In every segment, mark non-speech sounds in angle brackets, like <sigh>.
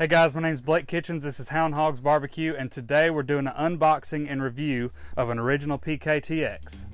Hey guys, my name is Blake Kitchens. This is Hound Hogs Barbecue, and today we're doing an unboxing and review of an original PKTX.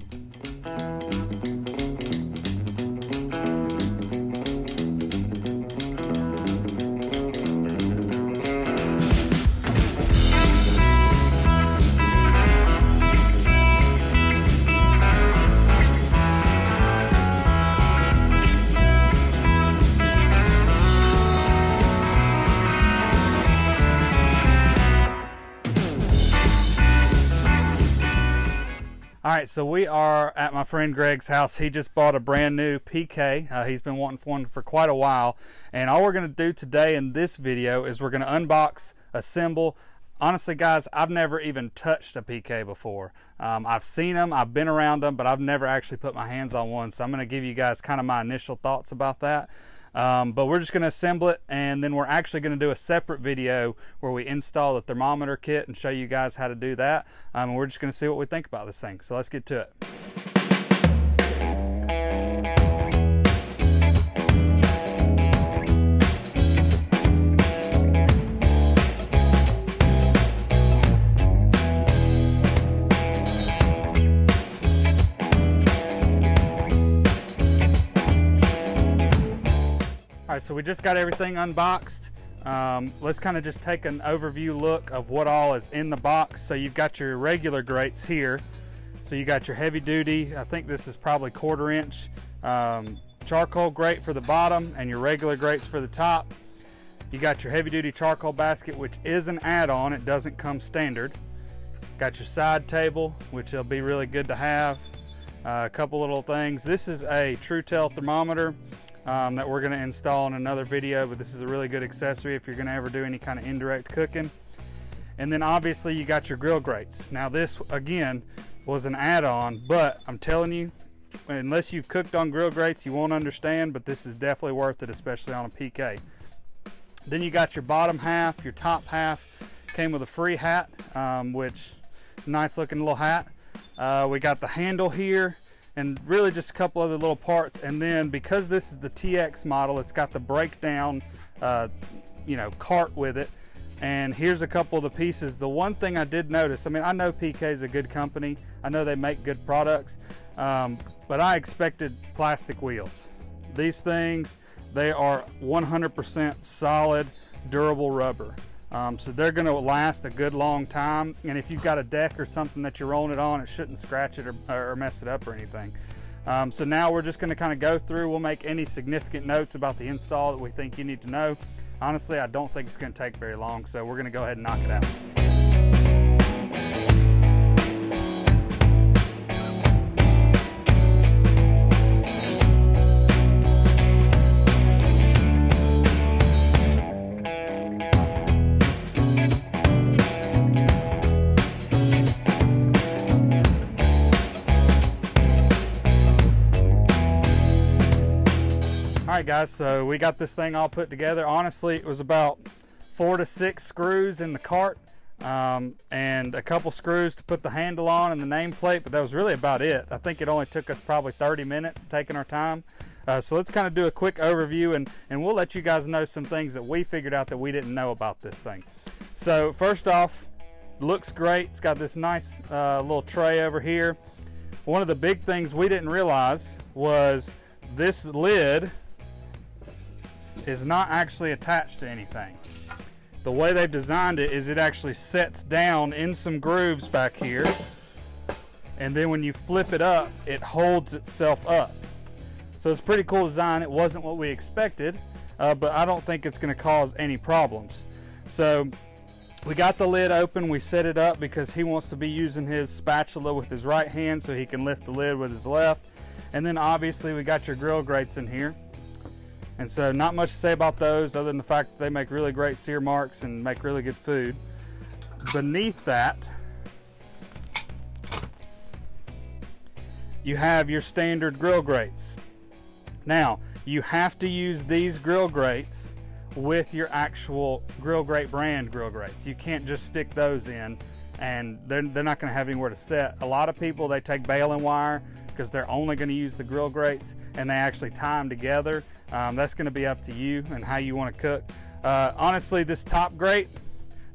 Right, so we are at my friend Greg's house. He just bought a brand new PK. Uh, he's been wanting one for quite a while. And all we're going to do today in this video is we're going to unbox, assemble. Honestly, guys, I've never even touched a PK before. Um, I've seen them, I've been around them, but I've never actually put my hands on one. So I'm going to give you guys kind of my initial thoughts about that. Um, but we're just going to assemble it and then we're actually going to do a separate video where we install the thermometer kit and show you guys how to do that. Um, and we're just going to see what we think about this thing. So let's get to it. So we just got everything unboxed. Um, let's kind of just take an overview look of what all is in the box. So you've got your regular grates here. So you got your heavy duty, I think this is probably quarter inch um, charcoal grate for the bottom and your regular grates for the top. You got your heavy duty charcoal basket, which is an add-on, it doesn't come standard. Got your side table, which will be really good to have. Uh, a couple little things. This is a TrueTel thermometer um, that we're going to install in another video, but this is a really good accessory if you're going to ever do any kind of indirect cooking. And then obviously you got your grill grates. Now this, again, was an add-on, but I'm telling you, unless you've cooked on grill grates, you won't understand, but this is definitely worth it, especially on a PK. Then you got your bottom half, your top half, came with a free hat, um, which nice looking little hat. Uh, we got the handle here, and really just a couple other little parts. And then because this is the TX model, it's got the breakdown, uh, you know, cart with it. And here's a couple of the pieces. The one thing I did notice, I mean, I know PK is a good company. I know they make good products, um, but I expected plastic wheels. These things, they are 100% solid, durable rubber. Um, so they're going to last a good long time. And if you've got a deck or something that you're rolling it on, it shouldn't scratch it or, or mess it up or anything. Um, so now we're just going to kind of go through. We'll make any significant notes about the install that we think you need to know. Honestly, I don't think it's going to take very long. So we're going to go ahead and knock it out. Right, guys, so we got this thing all put together. Honestly, it was about four to six screws in the cart um, and a couple screws to put the handle on and the nameplate, but that was really about it. I think it only took us probably 30 minutes taking our time. Uh, so let's kind of do a quick overview and, and we'll let you guys know some things that we figured out that we didn't know about this thing. So first off, looks great. It's got this nice uh, little tray over here. One of the big things we didn't realize was this lid is not actually attached to anything. The way they've designed it is it actually sets down in some grooves back here and then when you flip it up it holds itself up. So it's a pretty cool design. It wasn't what we expected uh, but I don't think it's going to cause any problems. So we got the lid open, we set it up because he wants to be using his spatula with his right hand so he can lift the lid with his left. And then obviously we got your grill grates in here. And so not much to say about those other than the fact that they make really great sear marks and make really good food. Beneath that, you have your standard grill grates. Now, you have to use these grill grates with your actual grill grate brand grill grates. You can't just stick those in and they're, they're not gonna have anywhere to set. A lot of people, they take baling wire because they're only gonna use the grill grates and they actually tie them together um, that's going to be up to you and how you want to cook. Uh, honestly, this top grate,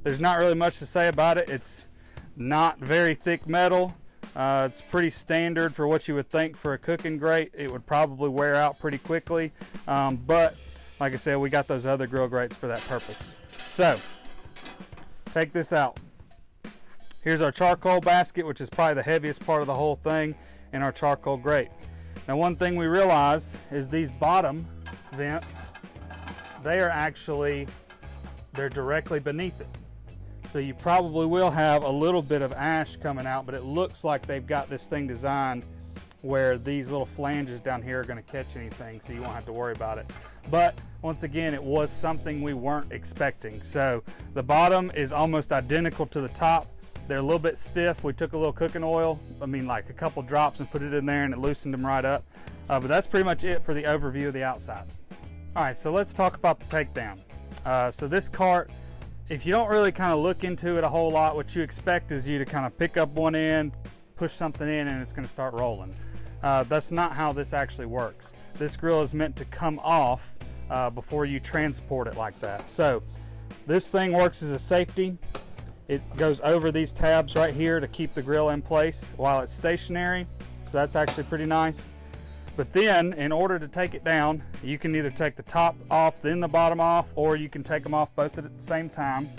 there's not really much to say about it. It's not very thick metal. Uh, it's pretty standard for what you would think for a cooking grate. It would probably wear out pretty quickly, um, but like I said, we got those other grill grates for that purpose. So, take this out. Here's our charcoal basket, which is probably the heaviest part of the whole thing, and our charcoal grate. Now one thing we realize is these bottom vents, they are actually, they're directly beneath it. So you probably will have a little bit of ash coming out, but it looks like they've got this thing designed where these little flanges down here are gonna catch anything, so you won't have to worry about it. But once again, it was something we weren't expecting. So the bottom is almost identical to the top. They're a little bit stiff. We took a little cooking oil, I mean like a couple drops and put it in there and it loosened them right up. Uh, but that's pretty much it for the overview of the outside. All right, so let's talk about the takedown. Uh, so this cart, if you don't really kind of look into it a whole lot, what you expect is you to kind of pick up one end, push something in and it's gonna start rolling. Uh, that's not how this actually works. This grill is meant to come off uh, before you transport it like that. So this thing works as a safety. It goes over these tabs right here to keep the grill in place while it's stationary. So that's actually pretty nice. But then in order to take it down, you can either take the top off, then the bottom off, or you can take them off both at the same time.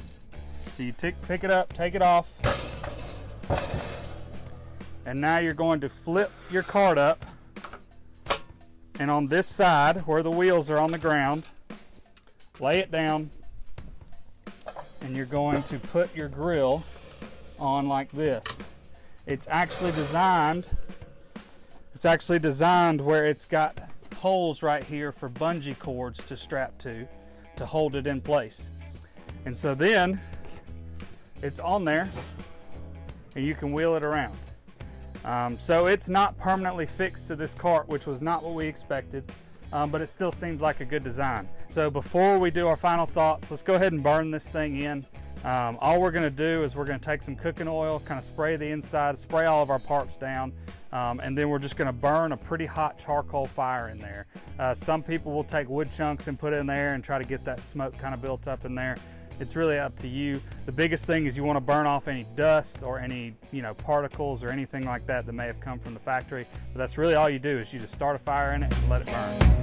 So you pick it up, take it off. And now you're going to flip your cart up. And on this side, where the wheels are on the ground, lay it down, and you're going to put your grill on like this. It's actually designed, it's actually designed where it's got holes right here for bungee cords to strap to, to hold it in place. And so then it's on there and you can wheel it around. Um, so it's not permanently fixed to this cart, which was not what we expected um, but it still seems like a good design. So before we do our final thoughts, let's go ahead and burn this thing in. Um, all we're gonna do is we're gonna take some cooking oil, kind of spray the inside, spray all of our parts down, um, and then we're just gonna burn a pretty hot charcoal fire in there. Uh, some people will take wood chunks and put it in there and try to get that smoke kind of built up in there. It's really up to you. The biggest thing is you want to burn off any dust or any you know particles or anything like that that may have come from the factory. But that's really all you do is you just start a fire in it and let it burn.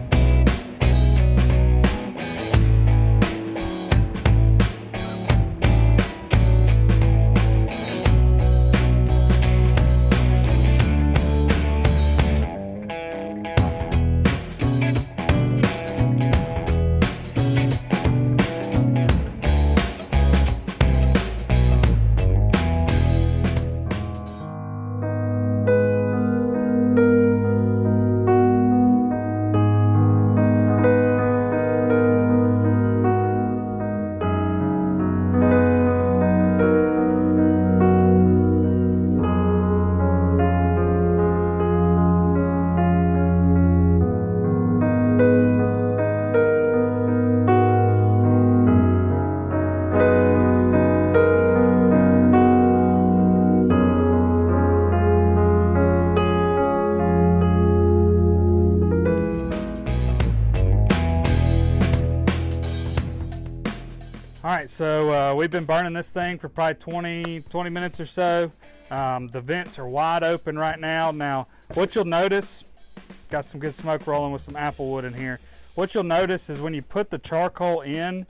Right, so uh, we've been burning this thing for probably 20, 20 minutes or so. Um, the vents are wide open right now. Now, what you'll notice, got some good smoke rolling with some apple wood in here. What you'll notice is when you put the charcoal in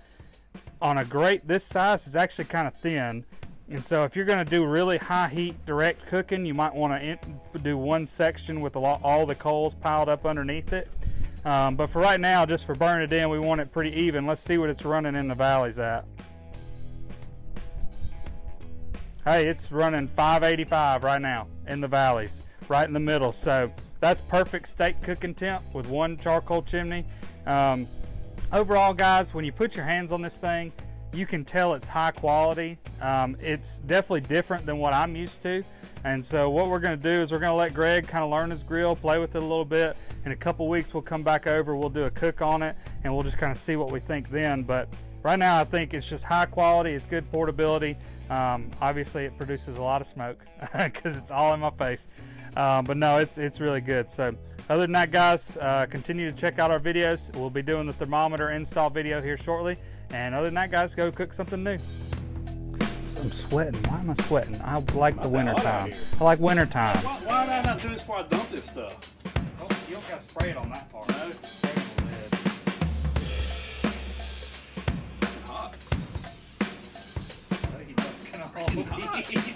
on a grate this size, it's actually kind of thin. And so if you're gonna do really high heat direct cooking, you might wanna do one section with lot, all the coals piled up underneath it. Um, but for right now, just for burning it in, we want it pretty even. Let's see what it's running in the valleys at. Hey, it's running 585 right now in the valleys, right in the middle. So that's perfect steak cooking temp with one charcoal chimney. Um, overall, guys, when you put your hands on this thing, you can tell it's high quality. Um, it's definitely different than what I'm used to. And so what we're gonna do is we're gonna let Greg kind of learn his grill, play with it a little bit. In a couple weeks, we'll come back over, we'll do a cook on it, and we'll just kind of see what we think then. But right now, I think it's just high quality, it's good portability. Um, obviously, it produces a lot of smoke <laughs> because it's all in my face. Um, but no, it's it's really good. So other than that, guys, uh, continue to check out our videos. We'll be doing the thermometer install video here shortly. And other than that, guys, go cook something new. So I'm sweating. Why am I sweating? I like the winter time. I like winter time. Why, why did I not do this before I dump this stuff? Oh, you don't got to spray it on that part. No. Hot.